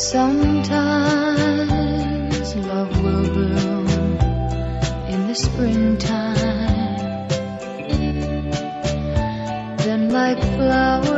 Sometimes love will bloom in the springtime, then like flowers.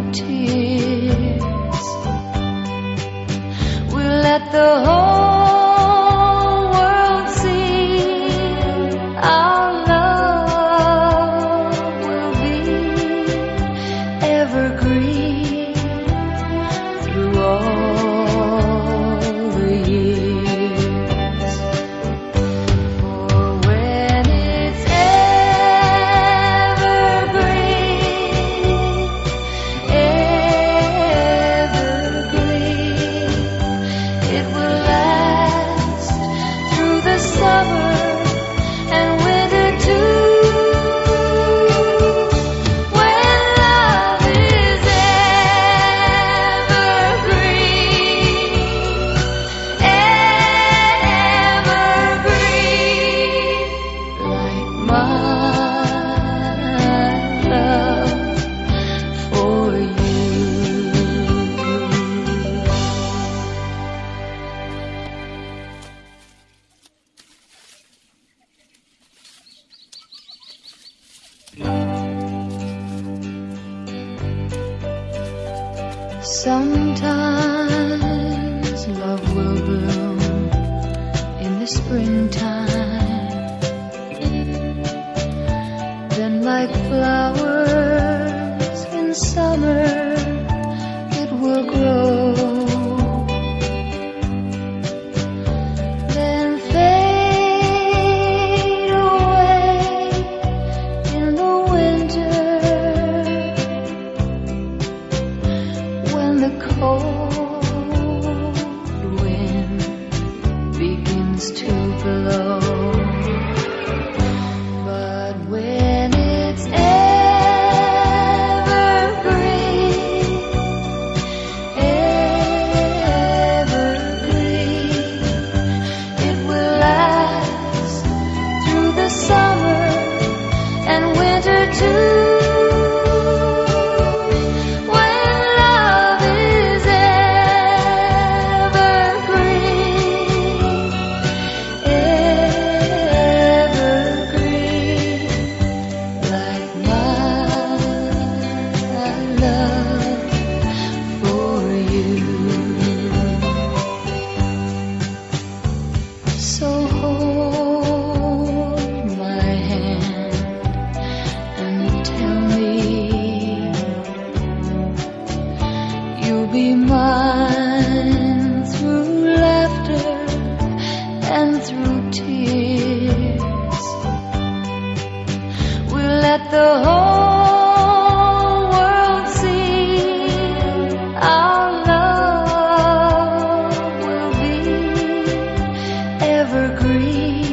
Sometimes love will bloom in the springtime. Then, like flowers in summer. to let the whole world see our love will be evergreen.